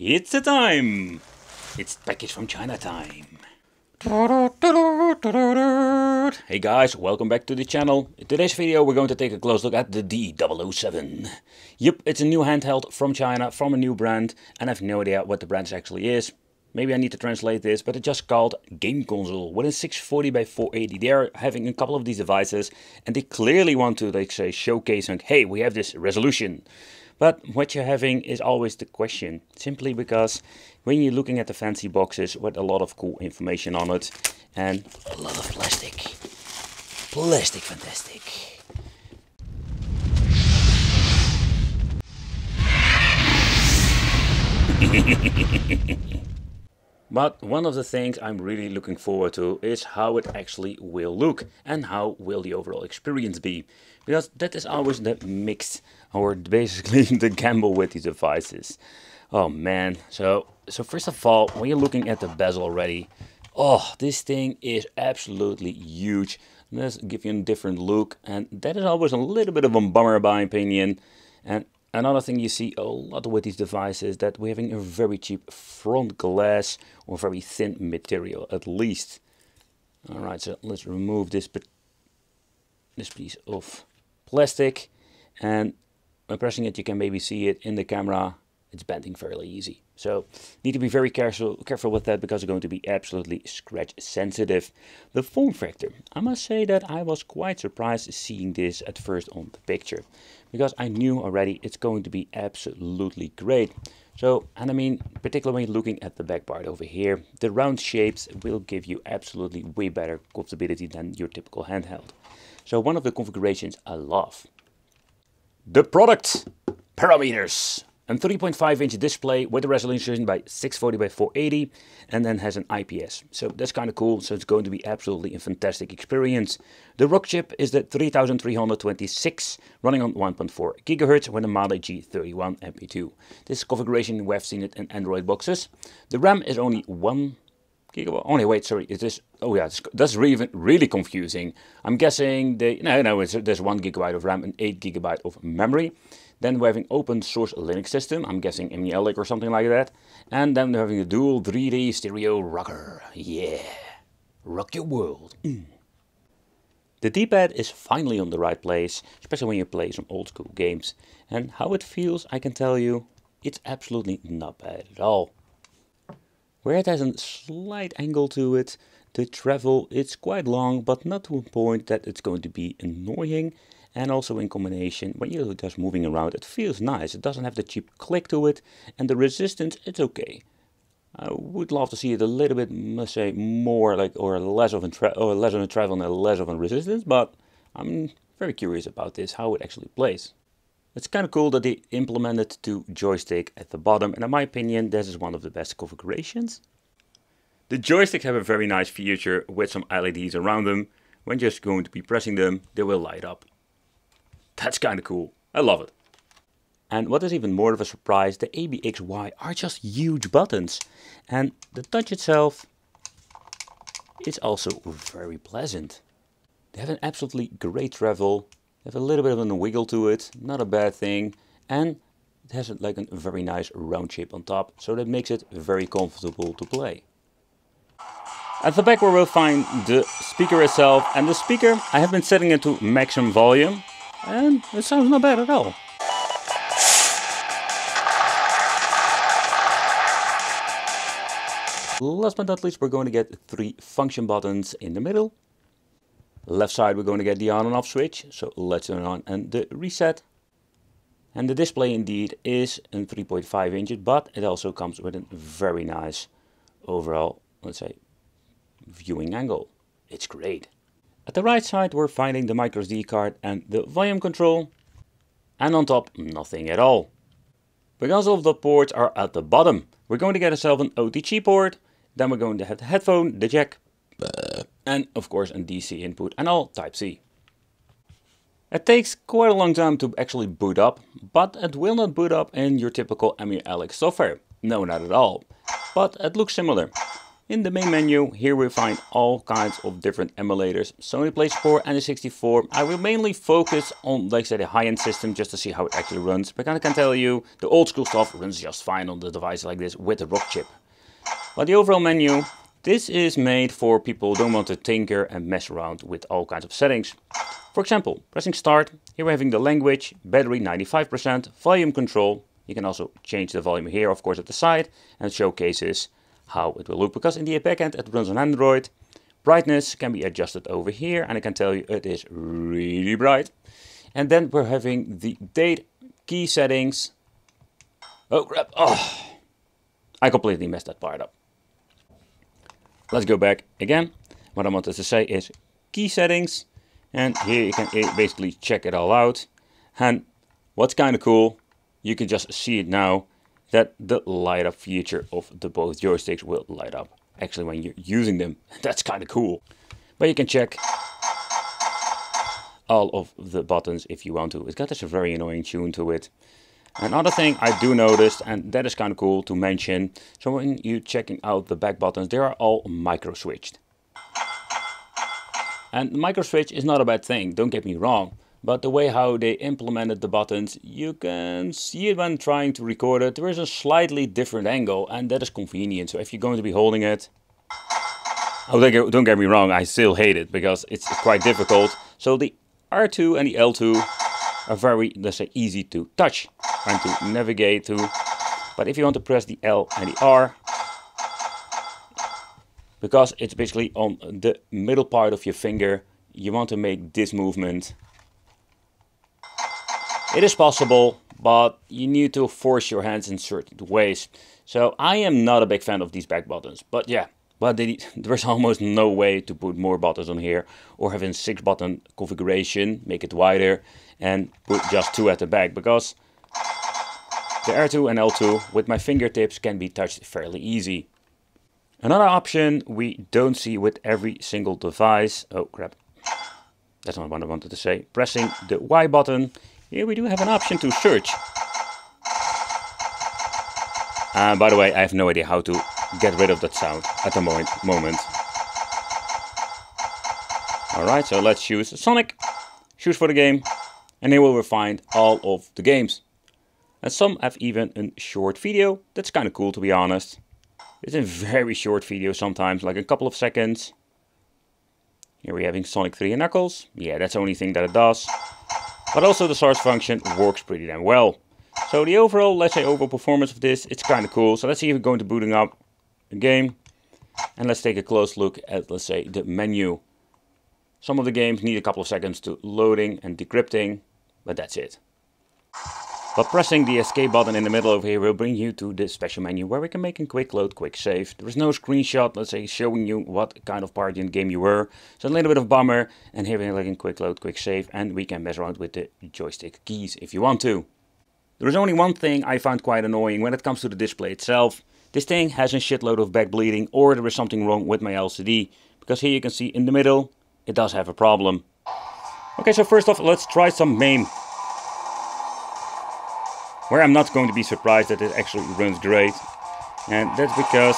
It's the time! It's package from China time. Hey guys, welcome back to the channel. In today's video we're going to take a close look at the D007. Yep, it's a new handheld from China, from a new brand, and I have no idea what the brand actually is. Maybe I need to translate this, but it's just called Game Console with a 640 by 480. They are having a couple of these devices and they clearly want to, like say, showcase and hey, we have this resolution. But what you're having is always the question, simply because when you're looking at the fancy boxes with a lot of cool information on it and a lot of plastic, plastic fantastic. But one of the things I'm really looking forward to is how it actually will look and how will the overall experience be. Because that is always the mix or basically the gamble with these devices. Oh man, so so first of all, when you're looking at the bezel already, oh, this thing is absolutely huge. Let's give you a different look and that is always a little bit of a bummer by opinion. And Another thing you see a lot with these devices is that we're having a very cheap front glass or very thin material at least. Alright, so let's remove this, this piece of plastic and by pressing it you can maybe see it in the camera it's bending fairly easy. So need to be very careful, careful with that because it's going to be absolutely scratch sensitive. The form factor. I must say that I was quite surprised seeing this at first on the picture. Because I knew already it's going to be absolutely great. So, and I mean, particularly looking at the back part over here, the round shapes will give you absolutely way better comfortability than your typical handheld. So one of the configurations I love. The product parameters a 3.5 inch display with a resolution by 640 by 480 and then has an IPS. So that's kind of cool. So it's going to be absolutely a fantastic experience. The Rockchip is the 3326 running on 1.4 gigahertz with a Mali G31 MP2. This configuration we have seen it in Android boxes. The RAM is only 1 gigabyte. Oh, only oh, wait, sorry, is this? Oh yeah, that's really really confusing. I'm guessing they no no, there's one gigabyte of RAM and eight gigabyte of memory. Then we're having open source Linux system, I'm guessing EmuELEC or something like that. And then we're having a dual 3D stereo rocker. Yeah, rock your world. Mm. The D-pad is finally on the right place, especially when you play some old school games. And how it feels, I can tell you, it's absolutely not bad at all. Where it has a slight angle to it, the travel it's quite long, but not to a point that it's going to be annoying and also in combination when you're just moving around it feels nice. It doesn't have the cheap click to it and the resistance it's okay. I would love to see it a little bit let's say more like or less of a or less of a travel and less of a resistance but I'm very curious about this how it actually plays. It's kind of cool that they implemented two joystick at the bottom and in my opinion this is one of the best configurations. The joysticks have a very nice feature with some LEDs around them. When just going to be pressing them they will light up that's kind of cool. I love it. And what is even more of a surprise, the ABXY are just huge buttons. And the touch itself is also very pleasant. They have an absolutely great travel. They have a little bit of a wiggle to it, not a bad thing. And it has like a very nice round shape on top, so that makes it very comfortable to play. At the back we will find the speaker itself, and the speaker I have been setting it to maximum volume, and it sounds not bad at all. Last but not least, we're going to get three function buttons in the middle. Left side, we're going to get the on and off switch. So let's turn on and the reset. And the display indeed is a 3.5 inches, but it also comes with a very nice overall, let's say, viewing angle. It's great. At the right side we're finding the microSD card and the volume control. And on top, nothing at all. Because all of the ports are at the bottom, we're going to get ourselves an OTG port, then we're going to have the headphone, the jack, and of course a DC input and all Type-C. It takes quite a long time to actually boot up, but it will not boot up in your typical EmuELEC software. No, not at all. But it looks similar. In the main menu, here we find all kinds of different emulators. Sony PlayStation 4 and the 64. I will mainly focus on, like I said, the high-end system just to see how it actually runs. But I can tell you, the old school stuff runs just fine on the device like this with the Rockchip. But the overall menu, this is made for people who don't want to tinker and mess around with all kinds of settings. For example, pressing start, here we're having the language, battery 95%, volume control. You can also change the volume here, of course, at the side, and showcases how it will look because in the backend it runs on Android. Brightness can be adjusted over here and I can tell you it is really bright. And then we're having the date key settings. Oh crap, oh, I completely messed that part up. Let's go back again. What I wanted to say is key settings and here you can eh, basically check it all out. And what's kind of cool, you can just see it now that the light up feature of the both joysticks will light up actually when you're using them. That's kind of cool. But you can check all of the buttons if you want to. It's got this very annoying tune to it. Another thing I do notice, and that is kind of cool to mention, so when you're checking out the back buttons, they are all micro switched. And micro switch is not a bad thing, don't get me wrong. But the way how they implemented the buttons, you can see it when trying to record it. There is a slightly different angle and that is convenient. So if you're going to be holding it, oh, don't get, me wrong, I still hate it because it's quite difficult. So the R2 and the L2 are very, let's say, easy to touch and to navigate to. But if you want to press the L and the R, because it's basically on the middle part of your finger, you want to make this movement it is possible, but you need to force your hands in certain ways. So I am not a big fan of these back buttons, but yeah, but they, there's almost no way to put more buttons on here or having six button configuration, make it wider and put just two at the back because the R2 and L2 with my fingertips can be touched fairly easy. Another option we don't see with every single device, oh crap, that's not what I wanted to say, pressing the Y button here we do have an option to search. And uh, by the way, I have no idea how to get rid of that sound at the moment. moment. Alright, so let's choose Sonic, choose for the game, and here we'll find all of the games. And some have even a short video, that's kind of cool to be honest. It's a very short video sometimes, like a couple of seconds. Here we're having Sonic 3 and Knuckles. Yeah, that's the only thing that it does. But also the source function works pretty damn well. So the overall, let's say overall performance of this, it's kind of cool. So let's see if we're going to booting up a game. And let's take a close look at, let's say, the menu. Some of the games need a couple of seconds to loading and decrypting, but that's it. But pressing the escape button in the middle of here will bring you to this special menu where we can make a quick load, quick save. There is no screenshot, let's say, showing you what kind of party and game you were. So a little bit of bummer. And here we're like quick load, quick save. And we can mess around with the joystick keys if you want to. There is only one thing I found quite annoying when it comes to the display itself. This thing has a shitload of back bleeding or there is something wrong with my LCD. Because here you can see in the middle, it does have a problem. Okay, so first off, let's try some MAME. Where I'm not going to be surprised that it actually runs great. And that's because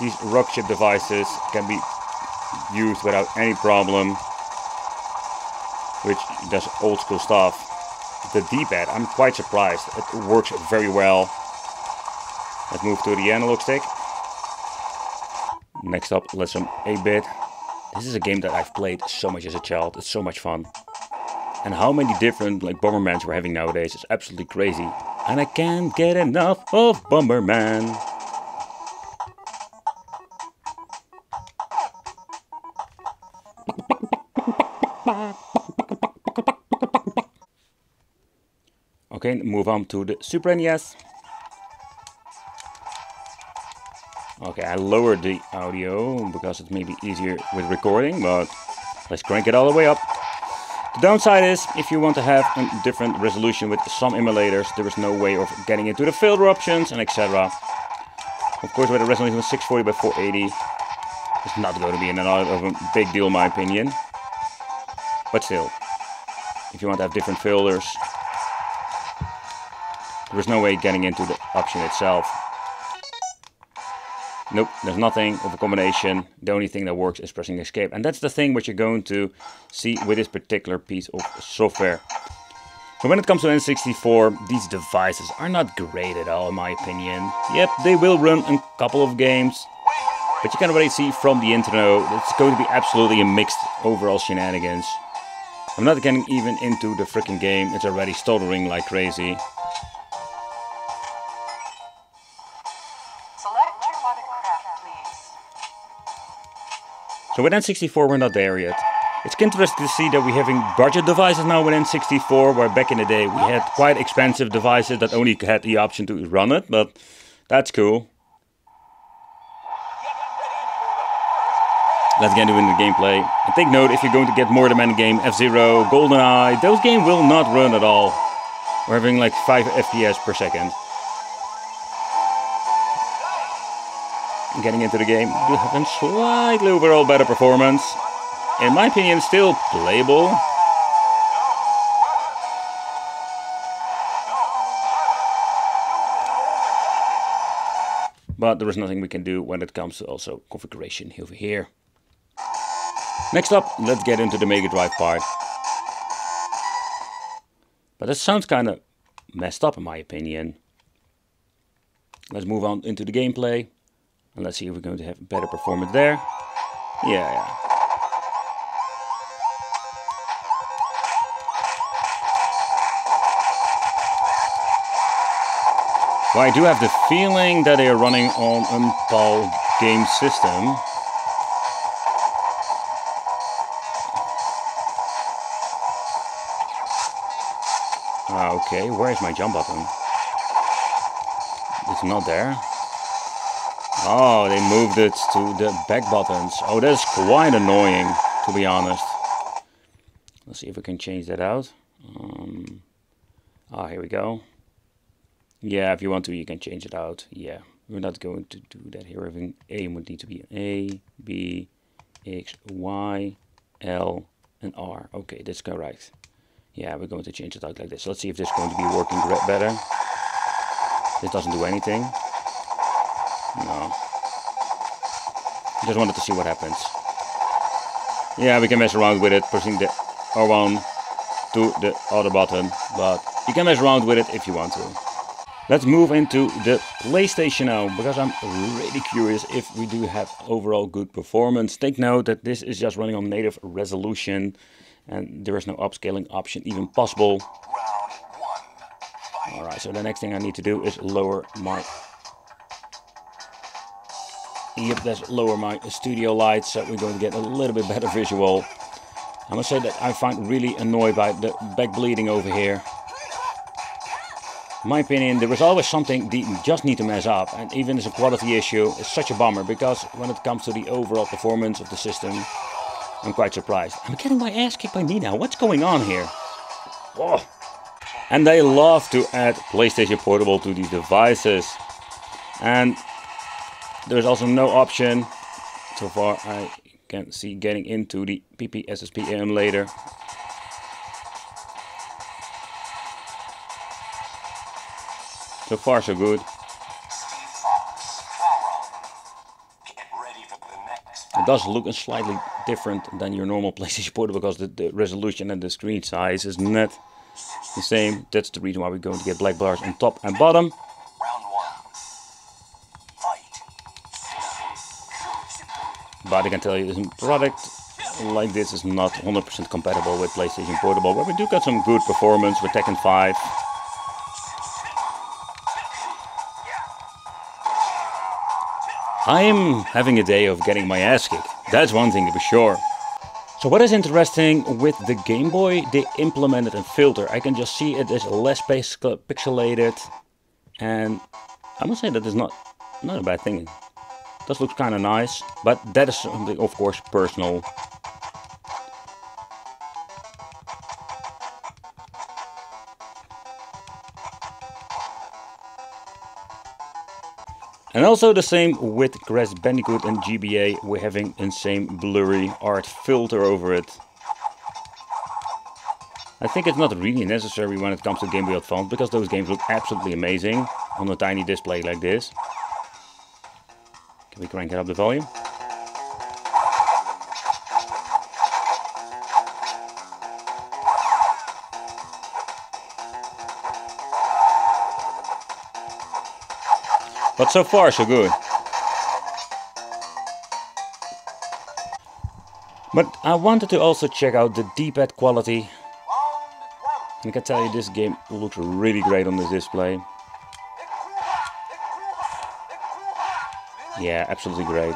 these Rockchip devices can be used without any problem. Which does old school stuff. The D-pad, I'm quite surprised. It works very well. Let's move to the analog stick. Next up, let's some 8-bit. This is a game that I've played so much as a child. It's so much fun. And how many different like Bombermans we're having nowadays is absolutely crazy. And I can't get enough of Bomberman. Okay, move on to the Super NES. Okay, I lowered the audio because it's maybe easier with recording, but let's crank it all the way up. The downside is, if you want to have a different resolution with some emulators, there is no way of getting into the filter options and etc. Of course, with a resolution of 640 by 480, it's not going to be another of a big deal in my opinion. But still, if you want to have different filters, There is no way getting into the option itself. Nope, there's nothing of a combination. The only thing that works is pressing escape. And that's the thing which you're going to see with this particular piece of software. So when it comes to N64, these devices are not great at all in my opinion. Yep, they will run a couple of games. But you can already see from the intro, it's going to be absolutely a mixed overall shenanigans. I'm not getting even into the freaking game, it's already stuttering like crazy. So with N64 we're not there yet. It's interesting to see that we're having budget devices now with N64, where back in the day we had quite expensive devices that only had the option to run it, but that's cool. Let's get into the gameplay. And take note, if you're going to get more demanding game, F-Zero, GoldenEye, those games will not run at all. We're having like 5 FPS per second. Getting into the game, a slightly overall better performance. In my opinion, still playable. But there is nothing we can do when it comes to also configuration over here. Next up, let's get into the Mega Drive part. But that sounds kind of messed up in my opinion. Let's move on into the gameplay. And let's see if we're going to have a better performance there. Yeah, yeah. Well, I do have the feeling that they are running on a PAL game system. Ah, okay, where is my jump button? It's not there. Oh, they moved it to the back buttons. Oh, that's quite annoying, to be honest. Let's see if we can change that out. Um, ah, here we go. Yeah, if you want to, you can change it out. Yeah, we're not going to do that here. Everything A would need to be A, B, X, Y, L, and R. Okay, that's correct. Yeah, we're going to change it out like this. Let's see if this is going to be working better. This doesn't do anything. No. Just wanted to see what happens. Yeah, we can mess around with it, pressing the R1 to the other button, but you can mess around with it if you want to. Let's move into the PlayStation now, because I'm really curious if we do have overall good performance. Take note that this is just running on native resolution, and there is no upscaling option even possible. Alright, so the next thing I need to do is lower my Yep, let's lower my studio lights so we're going to get a little bit better visual. I must say that I find really annoyed by the back bleeding over here. In my opinion, there is always something that you just need to mess up, and even as a quality issue, it's such a bummer, because when it comes to the overall performance of the system, I'm quite surprised. I'm getting my ass kicked by me now, what's going on here? Oh. And they love to add PlayStation Portable to these devices. And there's also no option, so far I can see getting into the PPSSPP later. So far so good. It does look slightly different than your normal PlayStation Portable because the, the, resolution and the screen size is not the same. That's the reason why we're going to get black bars on top and bottom. But I can tell you, this product like this is not 100% compatible with PlayStation Portable, but we do got some good performance with Tekken 5. I'm having a day of getting my ass kicked. That's one thing to be sure. So what is interesting with the Game Boy, they implemented a filter. I can just see it is less pixelated. And I must say that is not, not a bad thing. That looks kind of nice, but that is something, of course, personal. And also the same with Crash Bandicoot and GBA, we're having the same blurry art filter over it. I think it's not really necessary when it comes to Game Boy Advance because those games look absolutely amazing on a tiny display like this. Can we crank it up the volume? But so far so good. But I wanted to also check out the D-pad quality. I can tell you this game looks really great on this display. Yeah, absolutely great.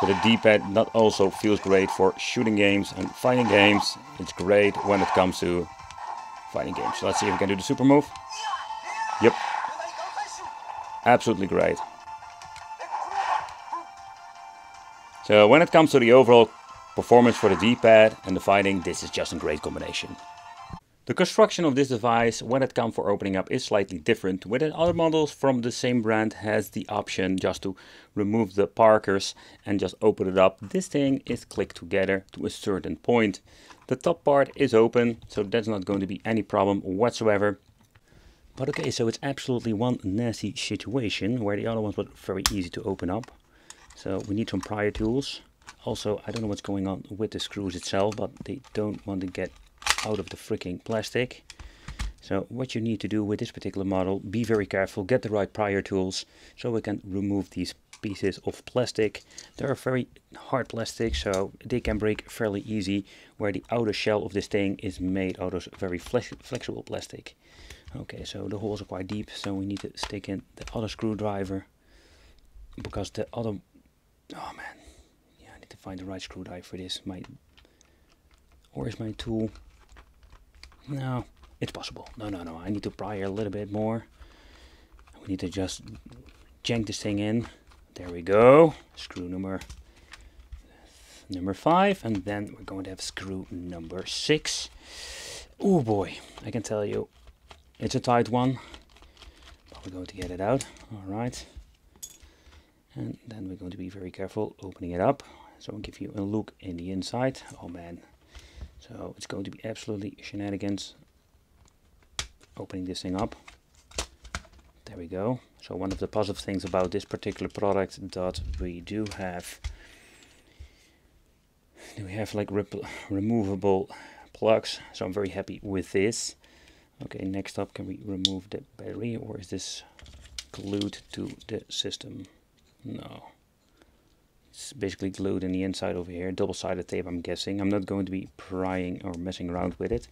So the D-pad not also feels great for shooting games and fighting games. It's great when it comes to fighting games. So let's see if we can do the super move. Yep. Absolutely great. So when it comes to the overall performance for the D-pad and the fighting, this is just a great combination. The construction of this device when it comes for opening up is slightly different. Within other models from the same brand has the option just to remove the parkers and just open it up. This thing is clicked together to a certain point. The top part is open, so that's not going to be any problem whatsoever. But okay, so it's absolutely one nasty situation where the other ones were very easy to open up. So we need some prior tools. Also, I don't know what's going on with the screws itself, but they don't want to get out of the freaking plastic. So what you need to do with this particular model, be very careful, get the right prior tools so we can remove these pieces of plastic. They're very hard plastic, so they can break fairly easy, where the outer shell of this thing is made out of very flex flexible plastic. Okay, so the holes are quite deep, so we need to stick in the other screwdriver because the other Oh man, yeah, I need to find the right screwdriver for this. My or is my tool? No, it's possible. No, no, no. I need to pry a little bit more. We need to just jank this thing in. There we go. Screw number number five, and then we're going to have screw number six. Oh boy, I can tell you, it's a tight one. But we're going to get it out. All right and then we're going to be very careful opening it up so I'll give you a look in the inside oh man so it's going to be absolutely shenanigans opening this thing up. There we go. So one of the positive things about this particular product that we do have we have like removable plugs. So I'm very happy with this. Okay next up can we remove the battery or is this glued to the system? No. It's basically glued in the inside over here. Double-sided tape, I'm guessing. I'm not going to be prying or messing around with it.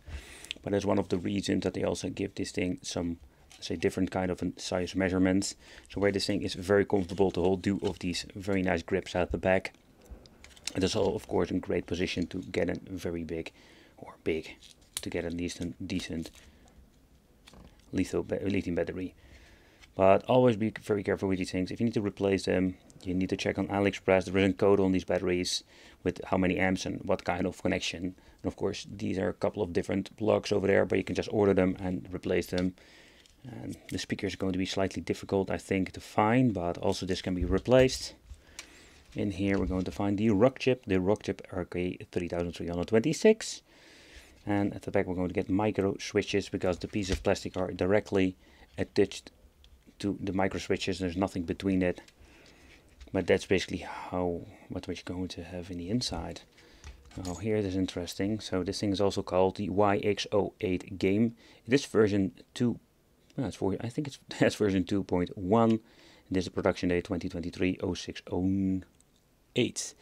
But that's one of the reasons that they also give this thing some, say, different kind of size measurements. So where this thing is very comfortable to hold two of these very nice grips at the back. It is all, of course, in great position to get a very big, or big, to get at least a decent lithium battery. But always be very careful with these things. If you need to replace them, you need to check on AliExpress. There is a code on these batteries with how many amps and what kind of connection. And of course, these are a couple of different plugs over there, but you can just order them and replace them. And the speaker is going to be slightly difficult, I think, to find, but also this can be replaced. In here, we're going to find the Rockchip, the Rockchip RK3326. And at the back, we're going to get micro switches because the pieces of plastic are directly attached to the micro switches there's nothing between it. But that's basically how what we're going to have in the inside. Oh here it is interesting. So this thing is also called the YX08 game. It is version 2 well, it's for, I think it's that's version 2.1 this is production date 2023 0608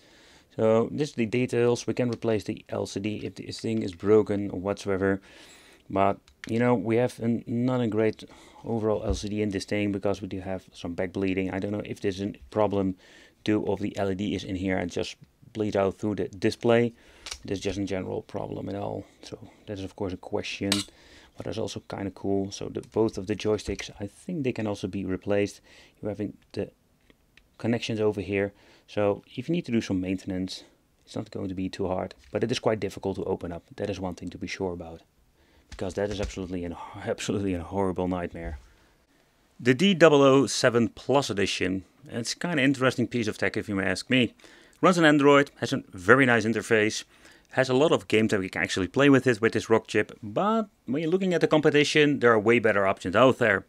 so this is the details. We can replace the LCD if this thing is broken or whatsoever but you know we have an, not a great overall LCD in this thing because we do have some back bleeding. I don't know if there's a problem due of the LED is in here and just bleed out through the display. This is just a general problem at all. So that is of course a question but that's also kind of cool. So the, both of the joysticks I think they can also be replaced. You're having the connections over here. So if you need to do some maintenance it's not going to be too hard but it is quite difficult to open up. That is one thing to be sure about because that is absolutely an absolutely a horrible nightmare. The D007 Plus Edition, it's kind of interesting piece of tech if you may ask me. Runs on Android, has a very nice interface, has a lot of games that we can actually play with it with this Rockchip, but when you're looking at the competition, there are way better options out there.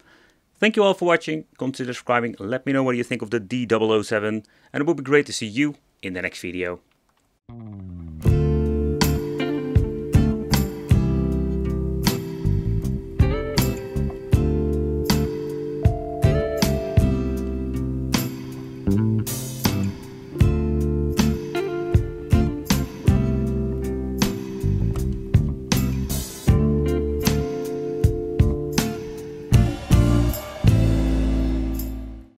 Thank you all for watching, consider subscribing, let me know what you think of the D007, and it would be great to see you in the next video.